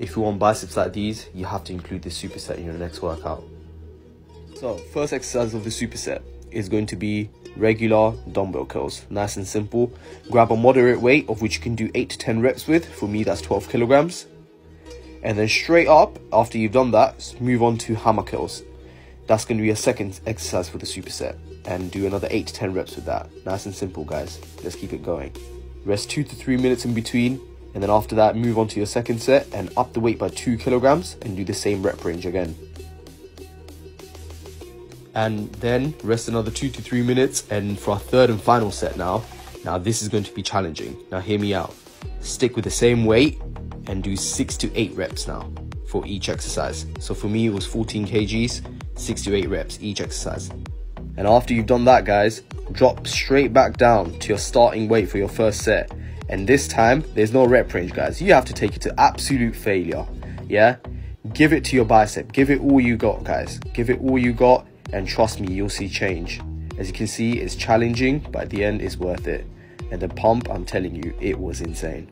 if you want biceps like these, you have to include this superset in your next workout. So, first exercise of the superset is going to be regular dumbbell curls. Nice and simple. Grab a moderate weight of which you can do 8 to 10 reps with. For me, that's 12 kilograms. And then straight up, after you've done that, move on to hammer curls. That's going to be a second exercise for the superset. And do another 8 to 10 reps with that. Nice and simple, guys. Let's keep it going. Rest 2 to 3 minutes in between. And then after that, move on to your second set and up the weight by 2 kilograms and do the same rep range again and then rest another two to three minutes. And for our third and final set now, now this is going to be challenging. Now hear me out. Stick with the same weight and do six to eight reps now for each exercise. So for me, it was 14 kgs, six to eight reps each exercise. And after you've done that, guys, drop straight back down to your starting weight for your first set. And this time, there's no rep range, guys. You have to take it to absolute failure. Yeah? Give it to your bicep. Give it all you got, guys. Give it all you got and trust me, you'll see change. As you can see, it's challenging, but at the end, it's worth it. And the pump, I'm telling you, it was insane.